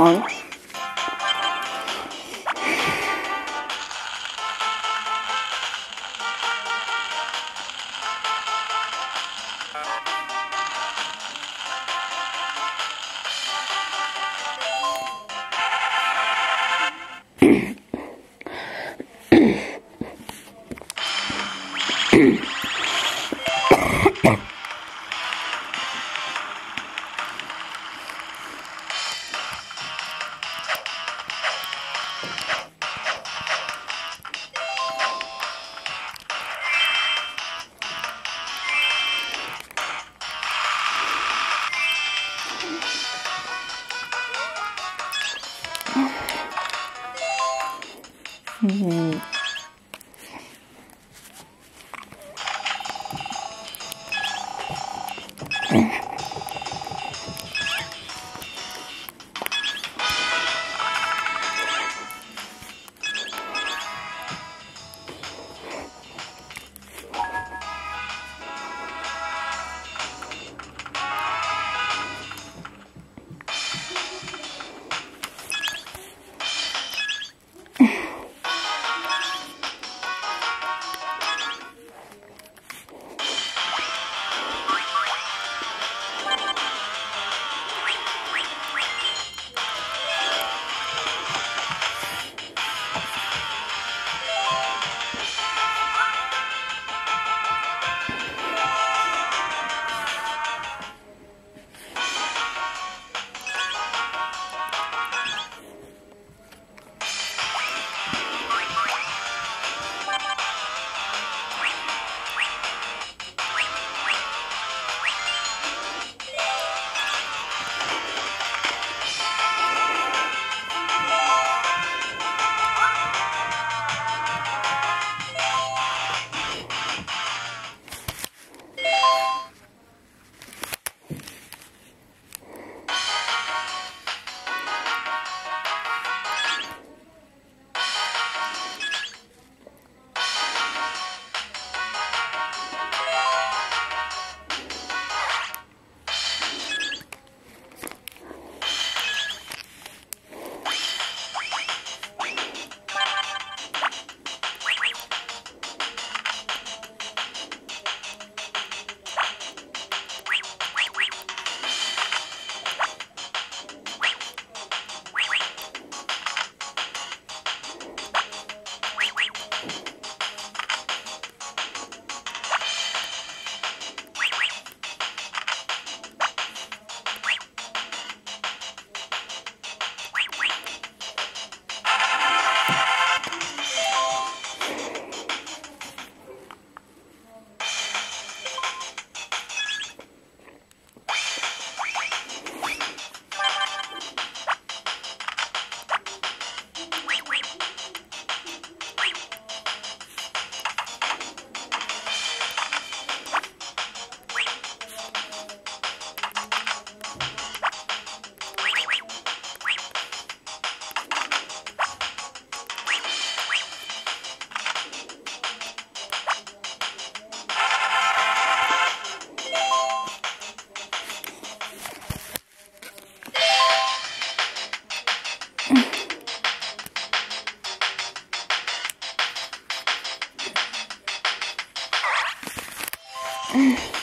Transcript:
Oh. 嗯。Okay.